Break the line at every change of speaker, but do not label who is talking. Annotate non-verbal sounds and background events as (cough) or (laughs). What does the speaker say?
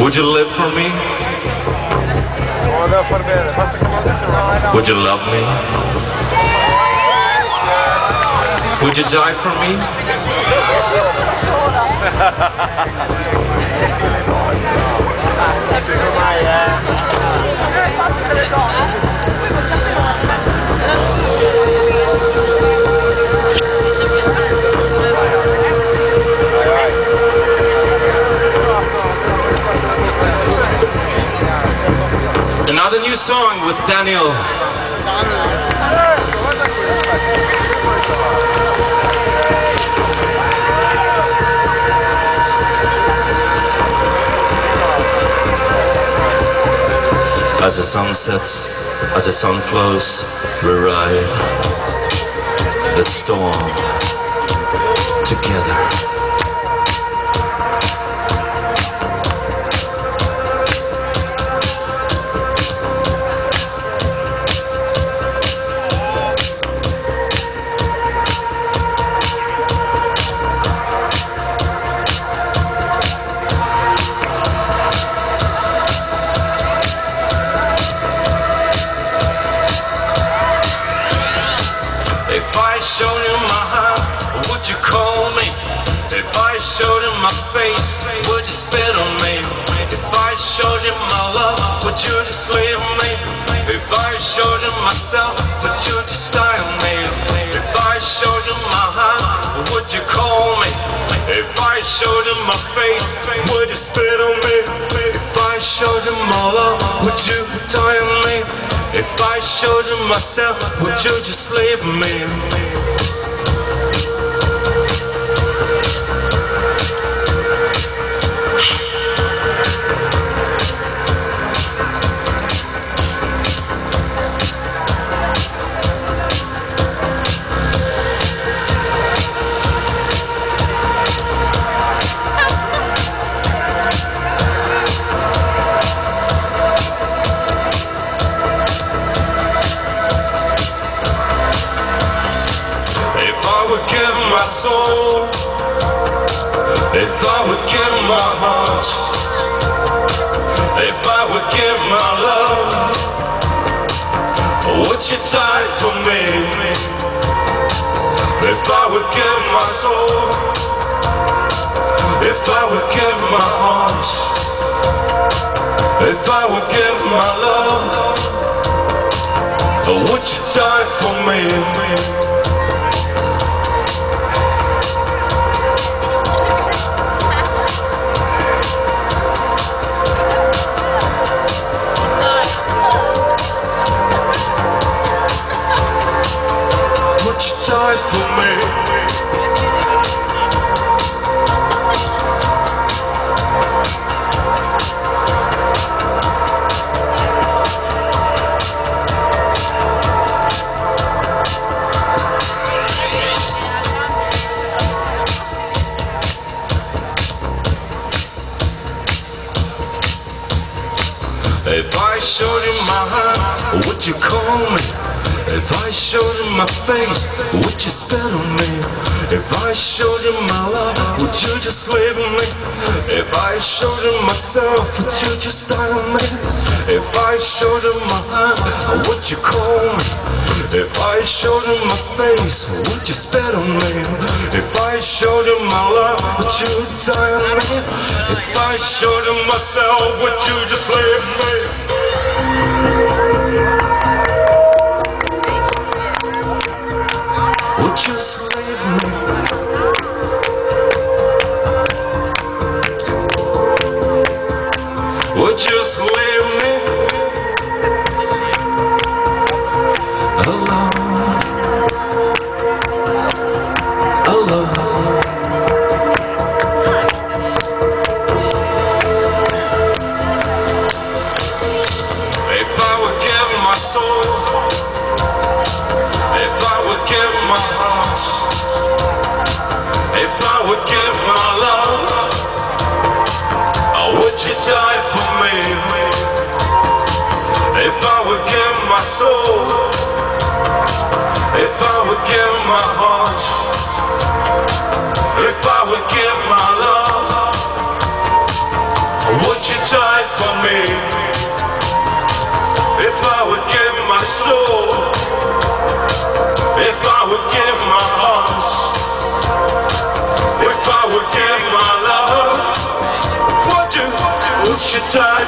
Would you live for me? Would you love me? Would you die for me? (laughs) Another new song with Daniel. As the sun sets, as the sun flows, we ride the storm together. Face, would you spit on me? If I showed you my love, would you just leave me? If I showed you myself, would you just die on me? If I showed you my heart, would you call me? If I showed you my face, would you spit on me? If I showed you my love, would you die on me? If I showed you myself, would you just leave me? Soul, if I would give my heart, if I would give my love, would you die for me? If I would give my soul, if I would give my heart, if I would give my love, would you die for me? If I showed you would you call me? If I showed you my face, would you spit on me? If I showed you my love, would you just leave me? If I showed you myself, would you just die on me? If I showed you my heart, would you call me? If I showed you my face, would you spit on me? If I showed you my love, would you die on me? If I showed you myself, would you just leave me? Just would give my love? Would you die for me? If I would give my soul, if I would give my heart. You die